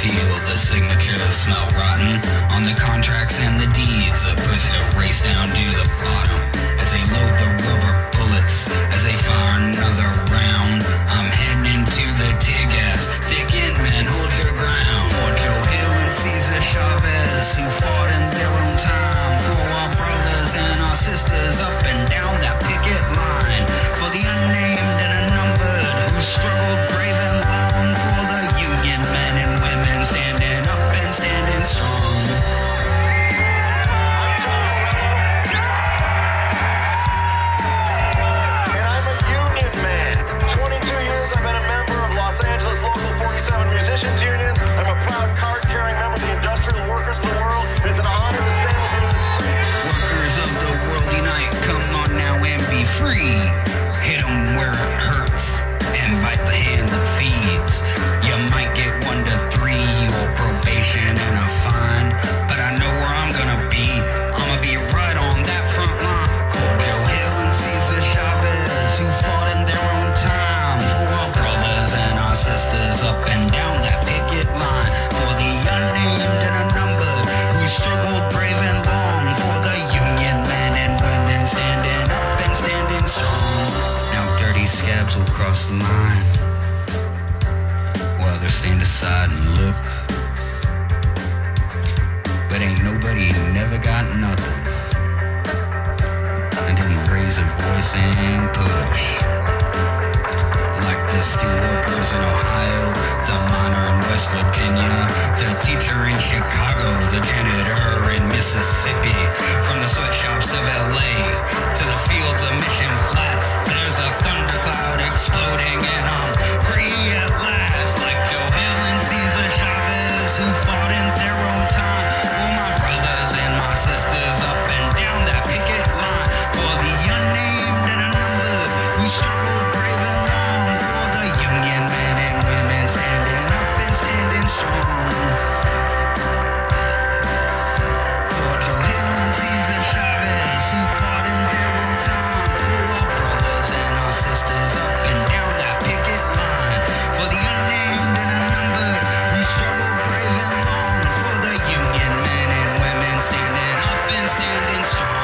field, the signatures smell rotten on the contracts and the deeds that push the race down to the bottom. As they load the rubber bullets, as they fire another round, I'm heading into the tear gas. Dig in, man, hold your ground. For Joe Hill and Cesar Chavez, who fought in free. Hit 'em where it hurts and bite the hand that feeds. You might get one to three or probation and a fine, the line. While they stand aside and look. But ain't nobody never got nothing. I didn't raise a voice and push. Like the steel workers in Ohio, the miner in West Virginia, the teacher in Chicago, the janitor in Mississippi, from the sweatshops of system. instrument.